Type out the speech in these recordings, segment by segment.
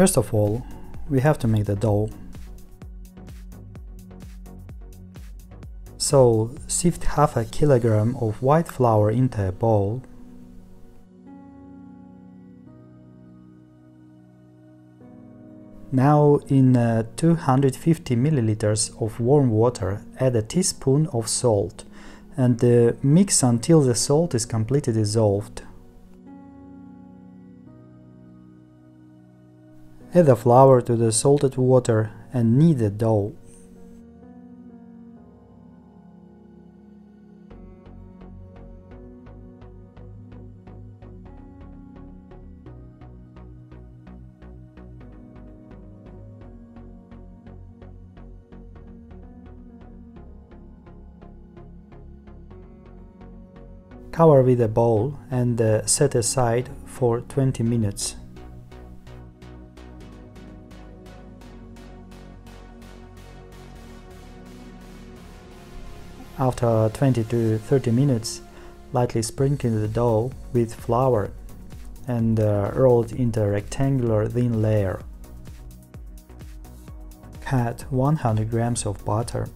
First of all, we have to make the dough. So, sift half a kilogram of white flour into a bowl. Now in uh, 250 milliliters of warm water add a teaspoon of salt and uh, mix until the salt is completely dissolved. Add the flour to the salted water and knead the dough. Cover with a bowl and uh, set aside for 20 minutes. After 20 to 30 minutes, lightly sprinkle the dough with flour and uh, roll it into a rectangular thin layer. Cut 100 grams of butter.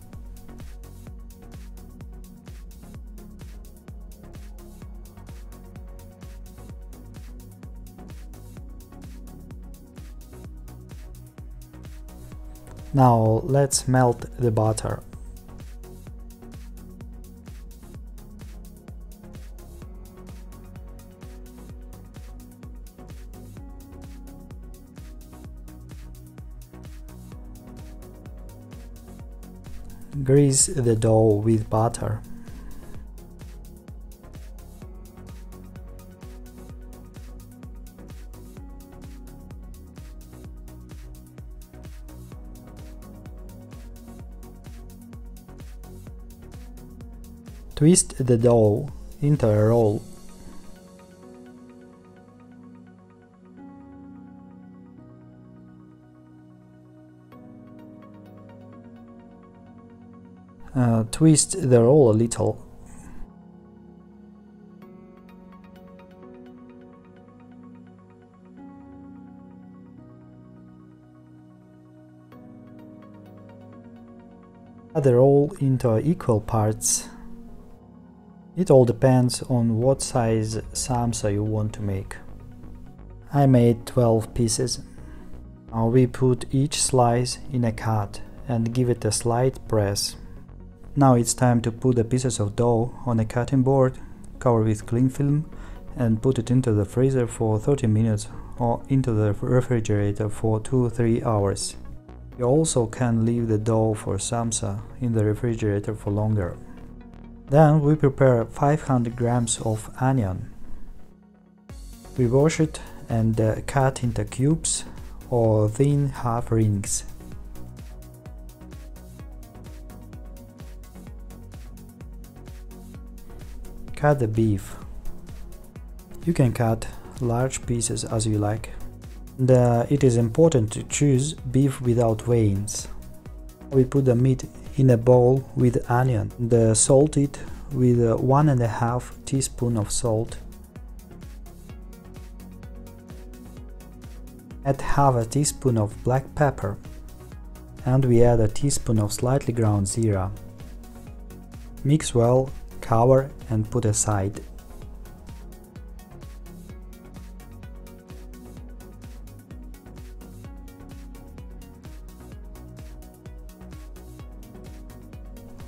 Now let's melt the butter. Grease the dough with butter. Twist the dough into a roll. Uh, twist the roll a little. Cut the roll into equal parts. It all depends on what size samsa you want to make. I made 12 pieces. Now we put each slice in a cut and give it a slight press. Now it's time to put the pieces of dough on a cutting board, cover with cling film and put it into the freezer for 30 minutes or into the refrigerator for 2-3 hours. You also can leave the dough for samsa in the refrigerator for longer. Then we prepare 500 grams of onion. We wash it and uh, cut into cubes or thin half rings. Cut the beef. You can cut large pieces as you like. Uh, it is important to choose beef without veins. We put the meat in a bowl with onion and salt it with one and a half teaspoon of salt. Add half a teaspoon of black pepper and we add a teaspoon of slightly ground zira. Mix well, cover and put aside.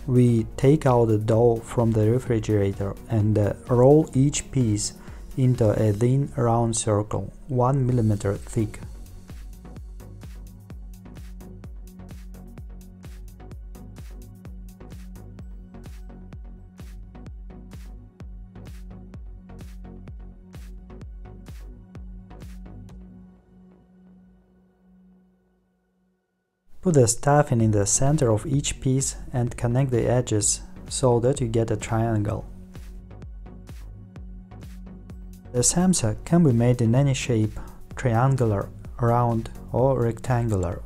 We take out the dough from the refrigerator and uh, roll each piece into a thin round circle, 1 mm thick. Put the stuffing in the center of each piece and connect the edges so that you get a triangle. The samsa can be made in any shape, triangular, round or rectangular.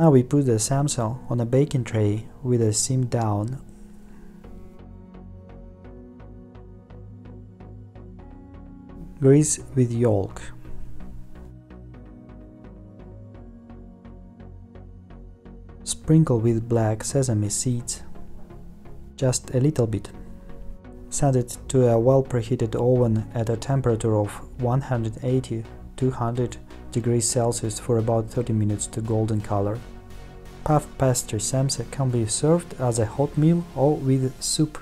Now we put the samsa on a baking tray with the seam down. Grease with yolk. Sprinkle with black sesame seeds. Just a little bit. Send it to a well preheated oven at a temperature of 180 200 degrees Celsius for about 30 minutes to golden color. Puff pastry samsa can be served as a hot meal or with soup